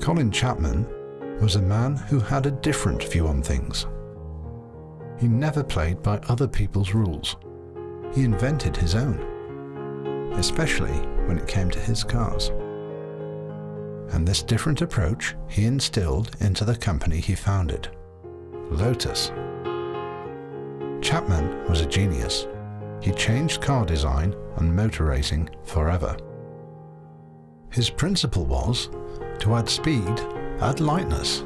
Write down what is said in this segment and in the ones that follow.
Colin Chapman was a man who had a different view on things. He never played by other people's rules. He invented his own, especially when it came to his cars. And this different approach he instilled into the company he founded, Lotus. Chapman was a genius. He changed car design and motor racing forever. His principle was to add speed, add lightness,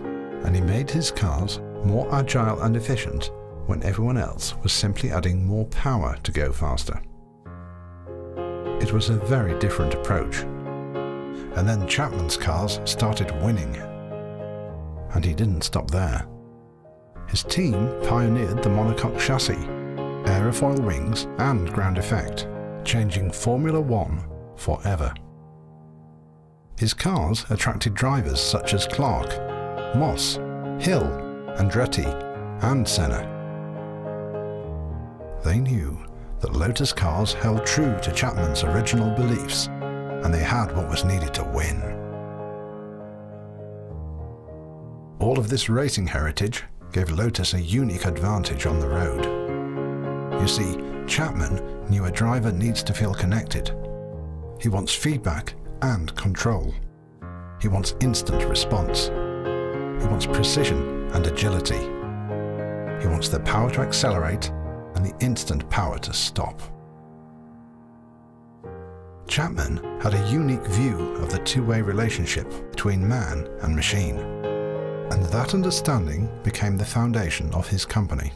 and he made his cars more agile and efficient when everyone else was simply adding more power to go faster. It was a very different approach. And then Chapman's cars started winning. And he didn't stop there. His team pioneered the monocoque chassis, aerofoil wings and ground effect, changing Formula One forever. His cars attracted drivers such as Clark, Moss, Hill, Andretti and Senna. They knew that Lotus cars held true to Chapman's original beliefs and they had what was needed to win. All of this racing heritage gave Lotus a unique advantage on the road. You see, Chapman knew a driver needs to feel connected. He wants feedback and control. He wants instant response. He wants precision and agility. He wants the power to accelerate and the instant power to stop. Chapman had a unique view of the two-way relationship between man and machine, and that understanding became the foundation of his company.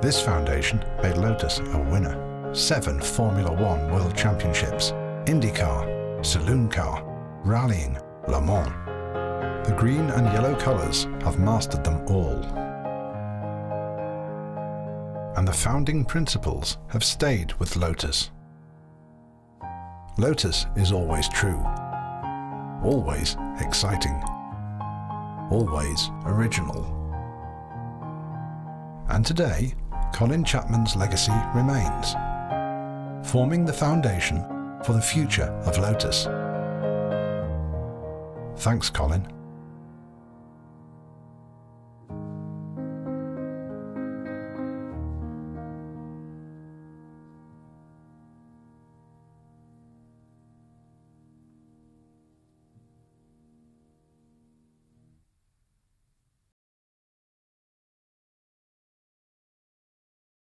This foundation made Lotus a winner. Seven Formula One World Championships, IndyCar, Saloon Car, Rallying, Le Mans. The green and yellow colours have mastered them all. And the founding principles have stayed with Lotus. Lotus is always true, always exciting, always original. And today, Colin Chapman's legacy remains, forming the foundation for the future of Lotus. Thanks, Colin.